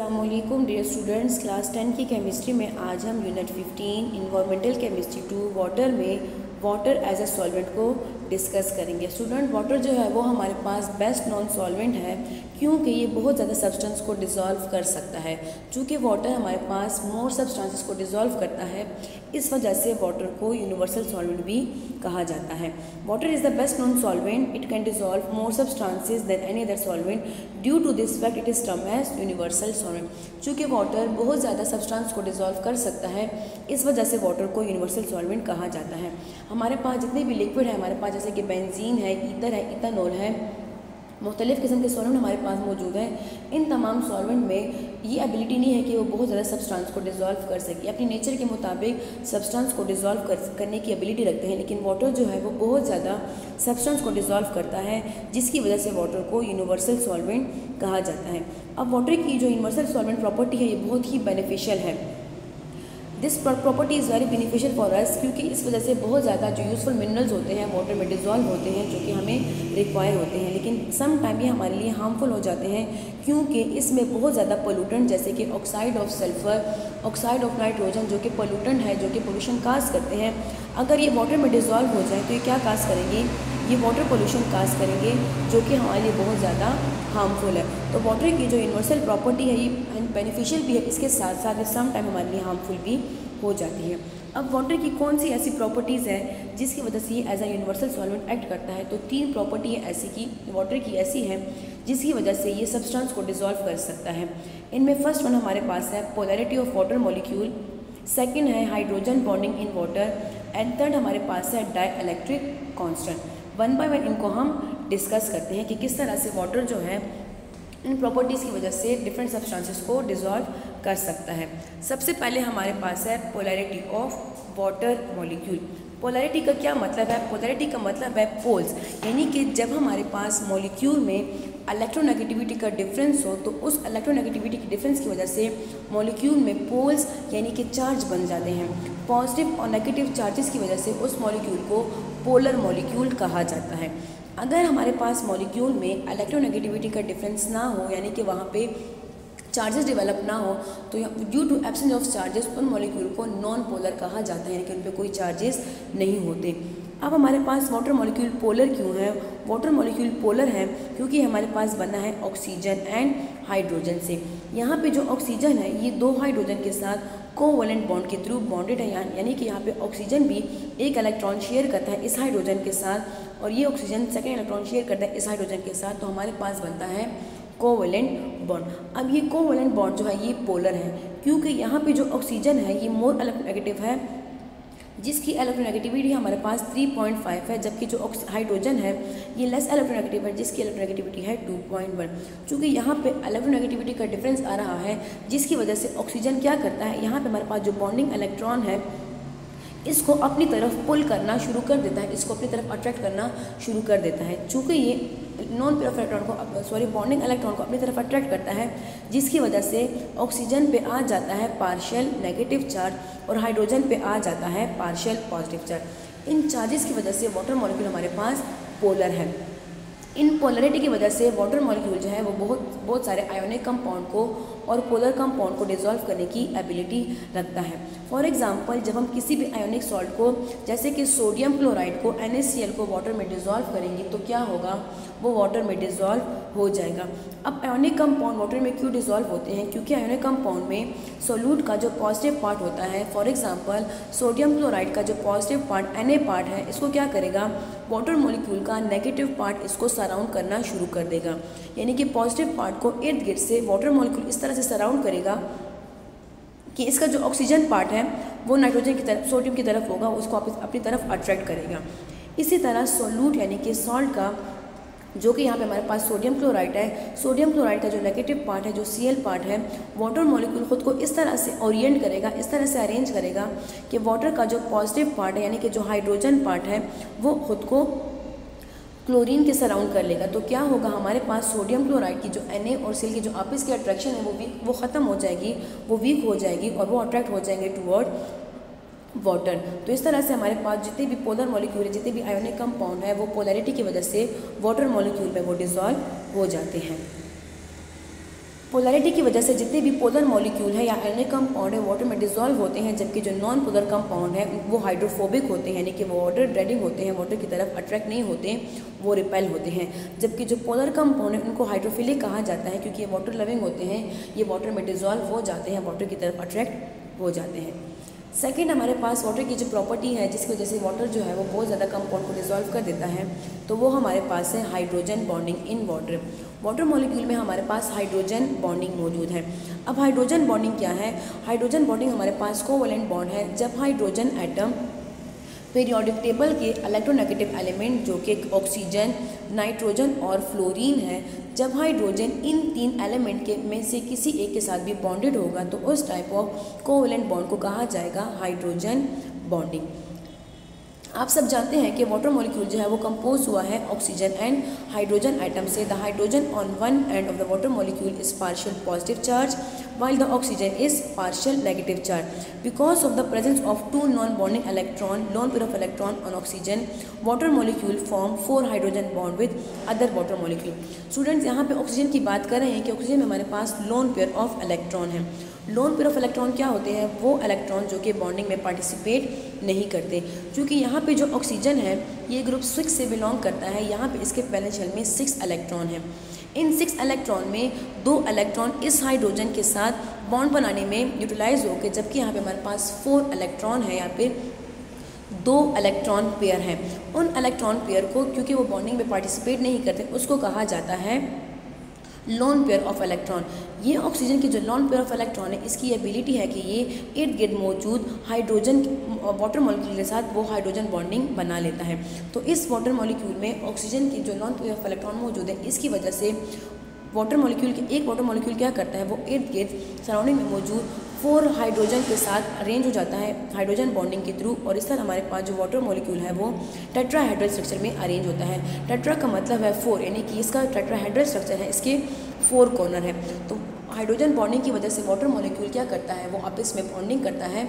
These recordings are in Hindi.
Aslam dear students class ten की केमिस्ट्री में आज हम unit fifteen environmental chemistry two water में वाटर एज ए सॉल्वेंट को डिस्कस करेंगे। स्टूडेंट वाटर जो है वो हमारे पास बेस्ट नॉन सॉल्वेंट है, क्योंकि ये बहुत ज़्यादा सब्सटेंस को डिज़ोल्व कर सकता है। चूँकि वाटर हमारे पास मोर सब्सटेंसेस को डिज़ोल्व करता है इस वजह से वाटर को यूनिवर्सल सॉल्वेंट भी कहा जाता है। Water is the best known solvent it can dissolve more substances than any other solvent due to this fact it is term as universal solvent चूँकि वाटर बहुत ज़्यादा सब्सटेंस को डिजॉल्व कर सकता है, इस वजह से वाटर को यूनिवर्सल सॉल्वेंट कहा जाता है। हमारे पास जितने भी लिक्विड है, हमारे पास जैसे कि बेंजीन है ईथर है इथानॉल है मुख्तलिफ़ किस्म के सॉल्वेंट हमारे पास मौजूद हैं। इन तमाम सॉल्वेंट में ये एबिलिटी नहीं है कि वो बहुत ज़्यादा सब्सटेंस को डिज़ोल्व कर सके। अपनी नेचर के मुताबिक सब्सटेंस को डिज़ोल्व कर, करने की एबिलिटी रखते हैं, लेकिन वाटर जो है वो बहुत ज़्यादा सब्सटेंस को डिज़ोल्व करता है, जिसकी वजह से वाटर को यूनिवर्सल सॉल्वेंट कहा जाता है। अब वाटर की जो यूनिवर्सल सॉल्वेंट प्रॉपर्टी है, ये बहुत ही बेनिफिशियल है। This property is very beneficial for us क्योंकि इस वजह से बहुत ज़्यादा जो यूज़फुल मिनरल्स होते हैं वाटर में डिज़ोल्व होते हैं, जो कि हमें रिक्वायर होते हैं। लेकिन सम टाइम ये हमारे लिए हार्मफुल हो जाते हैं क्योंकि इसमें बहुत ज़्यादा पोलूटेंट जैसे कि oxide of sulphur oxide of nitrogen जो कि पोलूटेंट है, जो कि पोल्यूशन काज करते हैं। अगर ये वाटर में डिज़ोल्व हो जाए तो ये क्या काज करेंगे? ये वाटर पोल्यूशन काज करेंगे, जो कि हमारे लिए बहुत ज़्यादा हार्मफुल है। तो वाटर की जो यूनिवर्सल प्रॉपर्टी है, ये बेनिफिशियल भी है, इसके साथ साथ सम टाइम हमारे लिए हार्मफुल भी हो जाती है। अब वाटर की कौन सी ऐसी प्रॉपर्टीज़ है, जिसकी वजह से ये as a universal solvent act करता है? तो तीन प्रॉपर्टी ऐसी की वाटर की ऐसी है, जिसकी वजह से ये सब्सटेंस को डिज़ोल्व कर सकता है। इनमें फ़र्स्ट वन हमारे पास है polarity of water molecule second है hydrogen bonding in water and third हमारे पास है dielectric constant one by one इनको हम डिस्कस करते हैं कि किस तरह से वाटर जो है, इन प्रॉपर्टीज़ की वजह से डिफरेंट सब्सटेंसेस को डिज़ोल्व कर सकता है। सबसे पहले हमारे पास है polarity of water molecule polarity का क्या मतलब है? पोलैरिटी का मतलब है पोल्स यानी कि जब हमारे पास मॉलिक्यूल में इलेक्ट्रोनेगेटिविटी का डिफरेंस हो तो उस इलेक्ट्रोनेगेटिविटी के डिफरेंस की वजह से मॉलिक्यूल में पोल्स यानी कि चार्ज बन जाते हैं। पॉजिटिव और नेगेटिव चार्जेस की वजह से उस मॉलिक्यूल को पोलर मॉलिक्यूल कहा जाता है। अगर हमारे पास मॉलिक्यूल में इलेक्ट्रोनेगेटिविटी का डिफरेंस ना हो, यानी कि वहाँ पे चार्जेस डेवलप ना हो तो due to absence of charges उन मॉलिक्यूल को नॉन पोलर कहा जाता है, यानी कि उन पर कोई चार्जेस नहीं होते। अब हमारे पास वाटर मॉलिक्यूल पोलर क्यों है? वाटर मॉलिक्यूल पोलर है क्योंकि हमारे पास बना है ऑक्सीजन एंड हाइड्रोजन से। यहाँ पे जो ऑक्सीजन है, ये दो हाइड्रोजन के साथ कोवलेंट बॉन्ड के थ्रू बॉन्डेड है यानी कि यहाँ पे ऑक्सीजन भी एक इलेक्ट्रॉन शेयर करता है इस हाइड्रोजन के साथ और ये ऑक्सीजन सेकेंड इलेक्ट्रॉन शेयर करता है इस हाइड्रोजन के साथ तो हमारे पास बनता है कोवलेंट बॉन्ड अब ये कोवलेंट बॉन्ड जो है, ये पोलर है क्योंकि यहाँ पे जो ऑक्सीजन है, ये मोर नेगेटिव है जिसकी इलेक्ट्रोनेगेटिविटी हमारे पास 3.5 है, जबकि जो हाइड्रोजन है, ये लेस इलेक्ट्रोनेगेटिव है, जिसकी इलेक्ट्रोनेगेटिविटी है 2.1 चूँकि यहाँ पे इलेक्ट्रोनेगेटिविटी का डिफरेंस आ रहा है, जिसकी वजह से ऑक्सीजन क्या करता है, यहाँ पे हमारे पास जो बॉन्डिंग इलेक्ट्रॉन है, इसको अपनी तरफ़ पुल करना शुरू कर देता है, इसको अपनी तरफ़ अट्रैक्ट करना शुरू कर देता है। चूँकि ये नॉन पेयर इलेक्ट्रॉन को सॉरी बॉन्डिंग इलेक्ट्रॉन को अपनी तरफ़ अट्रैक्ट करता है, जिसकी वजह से ऑक्सीजन पे आ जाता है पार्शियल नेगेटिव चार्ज और हाइड्रोजन पे आ जाता है पार्शियल पॉजिटिव चार्ज इन चार्जेस की वजह से वाटर मॉलिक्यूल हमारे पास पोलर है. इन पोलरिटी की वजह से वाटर मॉलिक्यूल जो है, वो बहुत बहुत सारे आयोनिक कंपाउंड को और पोलर कंपाउंड को डिज़ोल्व करने की एबिलिटी रखता है। फॉर एग्ज़ाम्पल जब हम किसी भी आयोनिक सॉल्ट को, जैसे कि सोडियम क्लोराइड को एन को वाटर में डिज़ोल्व करेंगे तो क्या होगा? वो वाटर में डिज़ोल्व हो जाएगा। अब आयोनिक कंपाउंड वाटर में क्यों डिज़ोल्व होते हैं? क्योंकि आयोनिक कंपाउंड में सोल्यूट का जो पॉजिटिव पार्ट होता है फॉर एग्जांपल सोडियम क्लोराइड का जो पॉजिटिव पार्ट एन पार्ट है, इसको क्या करेगा? वाटर मॉलिक्यूल का नेगेटिव पार्ट इसको सराउंड करना शुरू कर देगा। यानी कि पॉजिटिव पार्ट को इर्द गिर्द से वाटर मॉलिक्यूल इस तरह से सराउंड करेगा कि इसका जो ऑक्सीजन पार्ट है, वो नाइट्रोजन की तरफ़ सोडियम की तरफ़ होगा, उसको अपनी तरफ़ अट्रैक्ट करेगा। इसी तरह सोलूट यानी कि सॉल्ट का, जो कि यहाँ पे हमारे पास सोडियम क्लोराइड है सोडियम क्लोराइड का जो नेगेटिव पार्ट है, जो सी पार्ट है वाटर मॉलिक्यूल खुद को इस तरह से ओरिएंट करेगा, इस तरह से अरेंज करेगा कि वाटर का जो पॉजिटिव पार्ट है, यानी कि जो हाइड्रोजन पार्ट है, वो खुद को क्लोरीन के सराउंड कर लेगा तो क्या होगा? हमारे पास सोडियम क्लोराइड की जो एन और सिल की जो आपस की अट्रैक्शन है, वो वीक वो ख़त्म हो जाएगी, वो वीक हो जाएगी और वो अट्रैक्ट हो जाएँगे टूवर्ड वाटर तो इस तरह से हमारे पास जितने भी पोलर मॉलिक्यूल है, जितने भी आयोनिक कंपाउंड है, वो पोलैरिटी की वजह से वाटर मॉलिक्यूल में वो डिजॉल्व हो जाते हैं। पोलैरिटी की वजह से जितने भी पोलर मॉलिक्यूल हैं या एने कंपाउंड है वाटर में डिजोल्व होते हैं, जबकि जो नॉन पोलर कंपाउंड है, वो हाइड्रोफोबिक होते हैं, यानी कि वो वाटर ड्रेडिंग होते हैं वाटर की तरफ़ अट्रैक्ट नहीं होते हैं वो रिपेल होते हैं। जबकि जो पोलर कंपाउंड है, उनको हाइड्रोफिलिक कहा जाता है, क्योंकि ये वाटर लविंग होते हैं, ये वाटर में डिजोल्व हो जाते हैं वाटर की तरफ़ अट्रैक्ट हो जाते हैं। सेकेंड हमारे पास वाटर की जो प्रॉपर्टी है, जिसकी वजह से वाटर जो है वो बहुत ज़्यादा कंपाउंड को डिजॉल्व कर देता है तो वो हमारे पास है हाइड्रोजन बॉन्डिंग इन वाटर वाटर मॉलिक्यूल में हमारे पास हाइड्रोजन बॉन्डिंग मौजूद है. अब हाइड्रोजन बॉन्डिंग क्या है? हाइड्रोजन बॉन्डिंग हमारे पास कोवलेंट बॉन्ड है. जब हाइड्रोजन एटम पीरियोडिक टेबल के इलेक्ट्रोनेगेटिव एलिमेंट जो कि ऑक्सीजन नाइट्रोजन और फ्लोरीन है, जब हाइड्रोजन इन तीन एलिमेंट के में से किसी एक के साथ भी बॉन्डेड होगा तो उस टाइप ऑफ़ कोवलेंट बॉन्ड को कहा जाएगा हाइड्रोजन बॉन्डिंग आप सब जानते हैं कि वाटर मॉलिक्यूल जो है वो कंपोज हुआ है ऑक्सीजन एंड हाइड्रोजन आइटम से। The hydrogen on one end of the water molecule is partial positive charge while the oxygen is partial negative charge because of the presence of two non bonding electron lone pair of electron on oxygen water molecule form four hydrogen bond with other water molecule students यहाँ पे ऑक्सीजन की बात कर रहे हैं कि ऑक्सीजन में हमारे पास लॉन पेयर ऑफ़ इलेक्ट्रॉन है। लोन पेयर ऑफ़ इलेक्ट्रॉन क्या होते हैं? वो इलेक्ट्रॉन जो कि बॉन्डिंग में पार्टिसिपेट नहीं करते। क्योंकि यहाँ पे जो ऑक्सीजन है, ये ग्रुप सिक्स से बिलोंग करता है। यहाँ पे इसके पहले छल में सिक्स इलेक्ट्रॉन है। इन सिक्स इलेक्ट्रॉन में दो इलेक्ट्रॉन इस हाइड्रोजन के साथ बॉन्ड बनाने में यूटिलाइज होकर जबकि यहाँ पे हमारे पास फोर इलेक्ट्रॉन है। यहाँ पे दो इलेक्ट्रॉन पेयर हैं। उन इलेक्ट्रॉन पेयर को, क्योंकि वो बॉन्डिंग में पार्टिसिपेट नहीं करते, उसको कहा जाता है लॉन पेयर ऑफ़ इलेक्ट्रॉन ये ऑक्सीजन की जो लॉन पेयर ऑफ़ इलेक्ट्रॉन है, इसकी एबिलिटी है कि ये इर्द गिर्द मौजूद हाइड्रोजन वाटर मॉलिक्यूल के साथ वो हाइड्रोजन बॉन्डिंग बना लेता है। तो इस वाटर मॉलिक्यूल में ऑक्सीजन की जो लॉन पेयर ऑफ़ इलेक्ट्रॉन मौजूद है, इसकी वजह से वाटर मॉलिक्यूल के, एक वाटर मॉलिक्यूल क्या करता है, वो इर्द गिर्द सराउंडिंग में मौजूद फोर हाइड्रोजन के साथ अरेंज हो जाता है हाइड्रोजन बॉन्डिंग के थ्रू और इस तरह हमारे पास जो वाटर मॉलिक्यूल है, वो टेट्राहेड्रल स्ट्रक्चर में अरेंज होता है। टेट्रा का मतलब है फोर यानी कि इसका टेट्राहेड्रल स्ट्रक्चर है, इसके फोर कॉर्नर है। तो हाइड्रोजन बॉन्डिंग की वजह से वाटर मॉलिक्यूल क्या करता है, वो आपस में बॉन्डिंग करता है।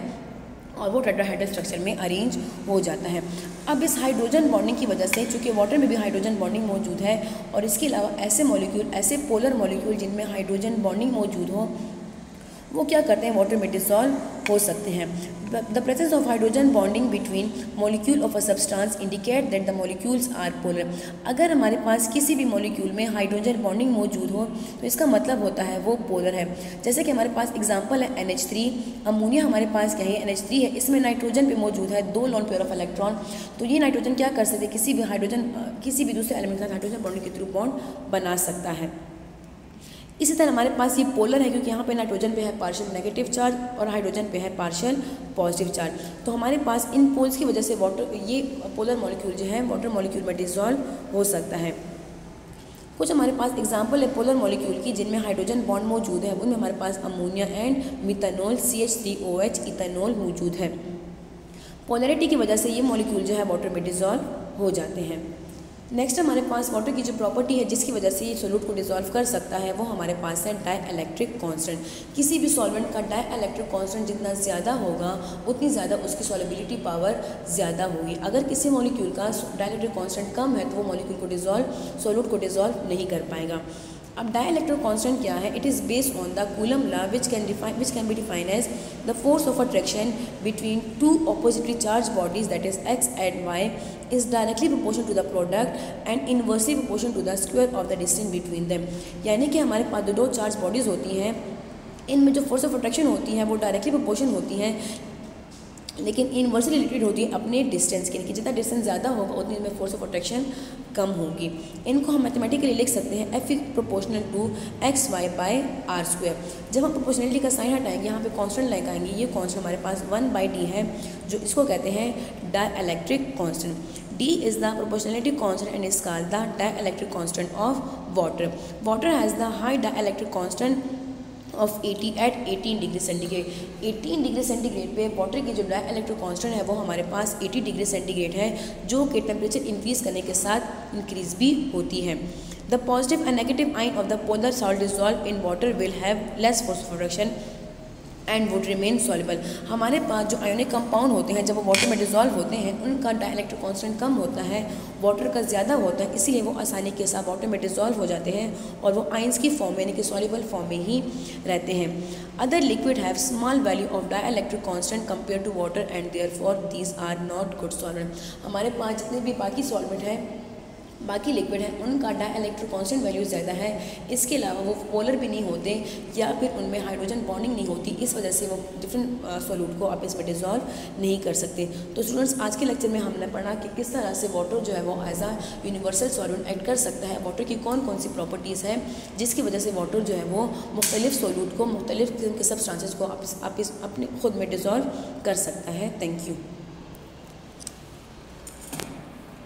और वो टेट्राहाइड्रल स्ट्रक्चर में अरेंज हो जाता है। अब इस हाइड्रोजन बॉन्डिंग की वजह से चूँकि वाटर में भी हाइड्रोजन बॉन्डिंग मौजूद है और इसके अलावा ऐसे मॉलिक्यूल ऐसे पोलर मॉलिक्यूल जिनमें हाइड्रोजन बॉन्डिंग मौजूद हो, वो क्या करते हैं? वाटर में डिसॉल्व हो सकते हैं। The presence of hydrogen bonding between molecule of a substance indicate that the molecules are polar अगर हमारे पास किसी भी मॉलिक्यूल में हाइड्रोजन बॉन्डिंग मौजूद हो तो इसका मतलब होता है वो पोलर है। जैसे कि हमारे पास एग्जांपल है एन एच थ्री अमोनिया हमारे पास क्या है? थ्री है। इसमें नाइट्रोजन पे मौजूद है, दो लॉन पेयर ऑफ़ इलेक्ट्रॉन तो ये नाइट्रोजन क्या कर सकते किसी भी हाइड्रोजन किसी भी दूसरे एलिमेंट के हाइड्रोजन बॉन्डिंग के थ्रू बॉन्ड बना सकता है। इसी तरह हमारे पास ये पोलर है क्योंकि यहाँ पे नाइट्रोजन पे है पार्शियल नेगेटिव चार्ज और हाइड्रोजन पे है पार्शियल पॉजिटिव चार्ज तो हमारे पास इन पोल्स की वजह से वाटर ये पोलर मॉलिक्यूल जो है वाटर मॉलिक्यूल में डिजॉल्व हो सकता है। कुछ हमारे पास एग्ज़ाम्पल है पोलर मॉलिक्यूल की जिनमें हाइड्रोजन बॉन्ड मौजूद है। उनमें हमारे पास ammonia and methanol C H three O H ethanol मौजूद है। पोलरिटी की वजह से ये मॉलिक्यूल जो है वाटर में डिजॉल्व हो जाते हैं। नेक्स्ट हमारे पास वाटर की जो प्रॉपर्टी है, जिसकी वजह से ये सोलूट को डिजोल्व कर सकता है, वो हमारे पास है डाई इलेक्ट्रिक कॉन्सटेंट किसी भी सॉल्वेंट का डाई इलेक्ट्रिक कॉन्सटेंट जितना ज़्यादा होगा, उतनी ज़्यादा उसकी सॉलिबिलिटी पावर ज़्यादा होगी। अगर किसी मॉलिक्यूल का डाई इलेक्ट्रिक कॉन्सटेंट कम है तो वो मॉलिक्यूल को डिजोल्व सोलूट को डिजोल्व नहीं कर पाएगा। अब डाइलेक्ट्रिक कांस्टेंट क्या है? It is based on the Coulomb law which can define which can be define as the force of attraction between two oppositely charge bodies that is X and Y is directly proportion to the product and inversely proportion to the square of the distance between them यानी कि हमारे पास दो चार्ज बॉडीज़ होती हैं, इनमें जो फोर्स ऑफ़ अट्रैक्शन होती है, वो डायरेक्टली प्रोपोर्शन होती हैं लेकिन इनवर्सली रिलेटेड होती है अपने डिस्टेंस के लिए जितना डिस्टेंस ज़्यादा होगा, उतनी में फोर्स ऑफ़ अट्रैक्शन कम होगी। इनको हम मैथमेटिकली लिख सकते हैं F is proportional to X Y by R square जब हम प्रोपोर्शनलिटी का साइन हटाएँगे, यहाँ पे कांस्टेंट आएँगे, ये कांस्टेंट हमारे पास वन बाई डी है, जो इसको कहते हैं dielectric constant D is the proportionality constant and is called the dielectric constant of water water has the high dielectric constant of 80 at 18 degree centigrade 18 degree centigrade पे वाटर की जो ब्लैक इलेक्ट्रो कॉन्स्टेंट है, वो हमारे पास 80 डिग्री सेंटीग्रेड है, जो कि टेम्परेचर इंक्रीज करने के साथ इंक्रीज भी होती है. The positive and negative ion of the polar salt dissolve in water will have less force production and would remain soluble हमारे पास जो आयोनिक कंपाउंड होते हैं, जब वो वाटर में डिजॉल्व होते हैं, उनका डाइलेक्ट्रिक कांस्टेंट कम होता है वाटर का ज़्यादा होता है, इसीलिए वो आसानी के साथ वाटर में डिजॉल्व हो जाते हैं और वो आइंस की फॉर्म यानी कि सॉल्युबल फॉर्म में ही रहते हैं। Other liquid have small value of dielectric constant compare to water and therefore these are not good solvent हमारे पास जितने भी बाकी सॉल्वेंट हैं बाकी लिक्विड है, उनका डाइलेक्ट्रिक कांस्टेंट वैल्यू ज़्यादा है। इसके अलावा वो पोलर भी नहीं होते, या फिर उनमें हाइड्रोजन बॉन्डिंग नहीं होती, इस वजह से वो डिफरेंट सॉल्यूट को आप इसमें डिजॉल्व नहीं कर सकते। तो स्टूडेंट्स आज के लेक्चर में हमने पढ़ा कि किस तरह से वाटर जो है वो as a universal solute act कर सकता है। वाटर की कौन कौन सी प्रॉपर्टीज़ है, जिसकी वजह से वाटर जो है वो मुख्तलिफ़ सॉल्यूट को, मुख्तलिफ़ किस्म के सबको आप अपने खुद में डिजॉल्व कर सकता है। Thank you